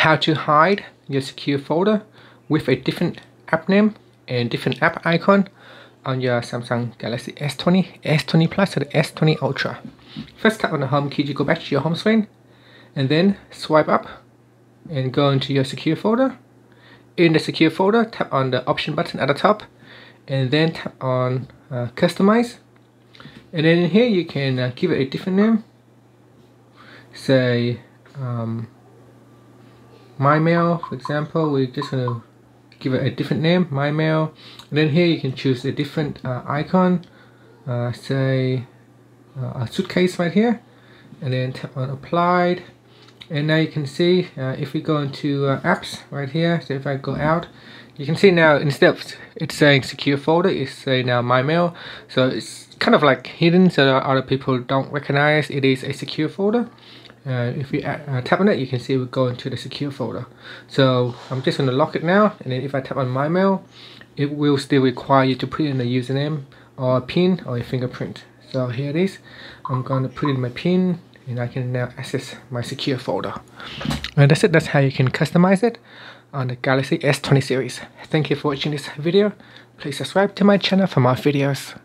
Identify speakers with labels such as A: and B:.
A: how to hide your secure folder with a different app name and different app icon on your Samsung Galaxy S20, S20 Plus, or the S20 Ultra. First tap on the home key to go back to your home screen and then swipe up and go into your secure folder. In the secure folder, tap on the option button at the top and then tap on uh, customize. And then in here you can uh, give it a different name. Say um, my mail, for example, we're just going to give it a different name, my mail. And then here you can choose a different uh, icon, uh, say uh, a suitcase right here, and then tap on applied. And now you can see uh, if we go into uh, apps right here, so if I go out, you can see now instead of it's saying secure folder, it's saying now my mail. So it's kind of like hidden so that other people don't recognize it is a secure folder. Uh, if you uh, tap on it, you can see we go into the secure folder. So I'm just going to lock it now, and then if I tap on my mail, it will still require you to put in a username or a pin or a fingerprint. So here it is. I'm going to put in my pin, and I can now access my secure folder. And that's it. That's how you can customize it on the Galaxy S20 series. Thank you for watching this video. Please subscribe to my channel for more videos.